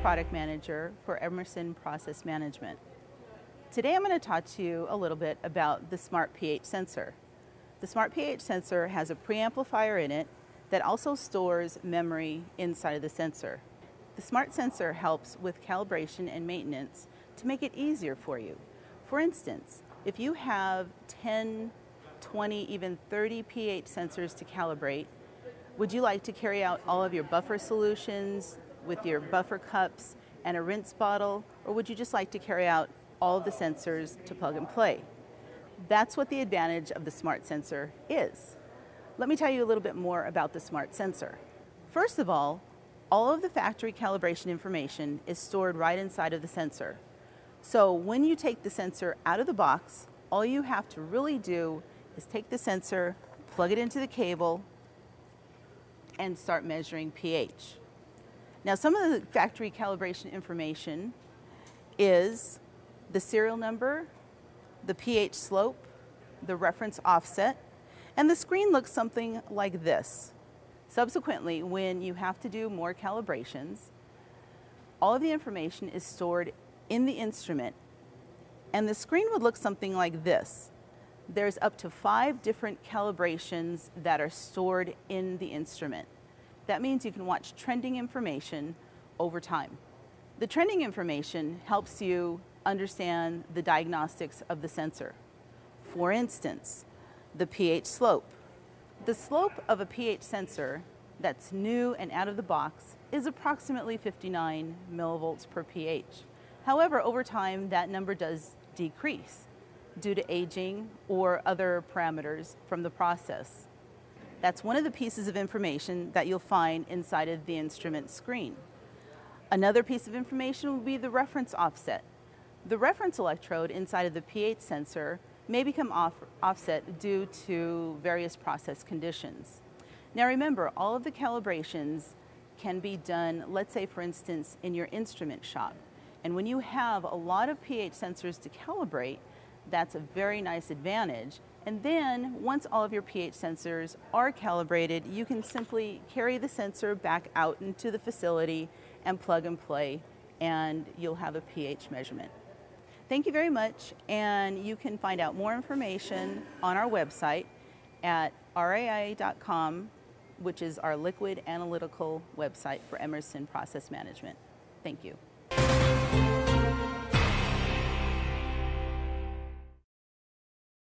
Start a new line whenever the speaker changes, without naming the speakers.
Product Manager for Emerson Process Management. Today I'm going to talk to you a little bit about the Smart pH sensor. The Smart pH sensor has a preamplifier in it that also stores memory inside of the sensor. The Smart sensor helps with calibration and maintenance to make it easier for you. For instance, if you have 10, 20, even 30 pH sensors to calibrate, would you like to carry out all of your buffer solutions with your buffer cups and a rinse bottle, or would you just like to carry out all of the sensors to plug and play? That's what the advantage of the smart sensor is. Let me tell you a little bit more about the smart sensor. First of all, all of the factory calibration information is stored right inside of the sensor. So when you take the sensor out of the box, all you have to really do is take the sensor, plug it into the cable, and start measuring pH. Now some of the factory calibration information is the serial number, the pH slope, the reference offset, and the screen looks something like this. Subsequently, when you have to do more calibrations, all of the information is stored in the instrument and the screen would look something like this. There's up to five different calibrations that are stored in the instrument. That means you can watch trending information over time. The trending information helps you understand the diagnostics of the sensor. For instance, the pH slope. The slope of a pH sensor that's new and out of the box is approximately 59 millivolts per pH. However, over time, that number does decrease due to aging or other parameters from the process. That's one of the pieces of information that you'll find inside of the instrument screen. Another piece of information will be the reference offset. The reference electrode inside of the pH sensor may become off offset due to various process conditions. Now remember, all of the calibrations can be done, let's say for instance, in your instrument shop. And when you have a lot of pH sensors to calibrate, that's a very nice advantage. And then once all of your pH sensors are calibrated, you can simply carry the sensor back out into the facility and plug and play and you'll have a pH measurement. Thank you very much and you can find out more information on our website at rai.com which is our liquid analytical website for Emerson Process Management. Thank you.